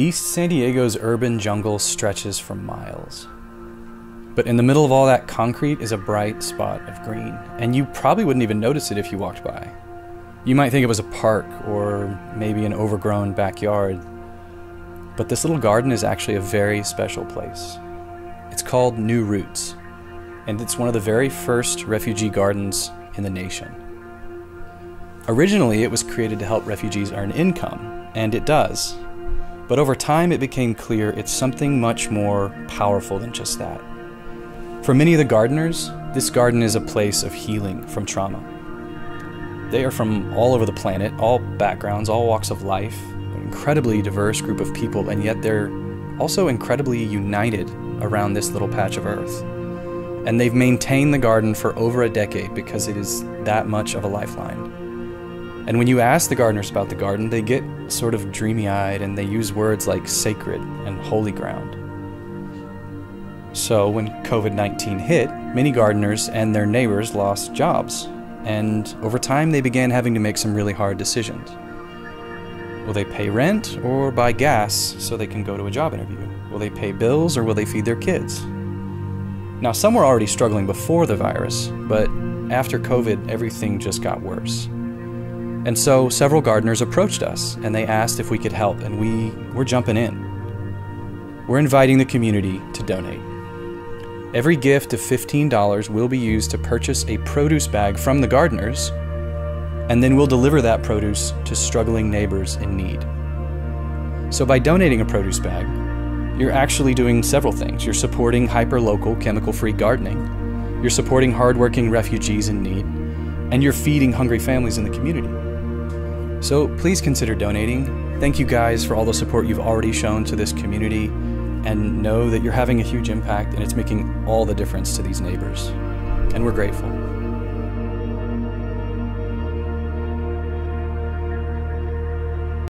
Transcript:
East San Diego's urban jungle stretches for miles. But in the middle of all that concrete is a bright spot of green, and you probably wouldn't even notice it if you walked by. You might think it was a park or maybe an overgrown backyard. But this little garden is actually a very special place. It's called New Roots, and it's one of the very first refugee gardens in the nation. Originally, it was created to help refugees earn income, and it does. But over time, it became clear it's something much more powerful than just that. For many of the gardeners, this garden is a place of healing from trauma. They are from all over the planet, all backgrounds, all walks of life, an incredibly diverse group of people, and yet they're also incredibly united around this little patch of earth. And they've maintained the garden for over a decade because it is that much of a lifeline. And when you ask the gardeners about the garden, they get sort of dreamy eyed and they use words like sacred and holy ground. So, when COVID 19 hit, many gardeners and their neighbors lost jobs, and over time they began having to make some really hard decisions. Will they pay rent or buy gas so they can go to a job interview? Will they pay bills or will they feed their kids? Now, some were already struggling before the virus, but after COVID, everything just got worse. And so several gardeners approached us and they asked if we could help, and we were jumping in. We're inviting the community to donate. Every gift of $15 will be used to purchase a produce bag from the gardeners, and then we'll deliver that produce to struggling neighbors in need. So, by donating a produce bag, you're actually doing several things. You're supporting hyper-local chemical-free gardening, you're supporting hardworking refugees in need, and you're feeding hungry families in the community. So please consider donating. Thank you guys for all the support you've already shown to this community, and know that you're having a huge impact and it's making all the difference to these neighbors. And we're grateful.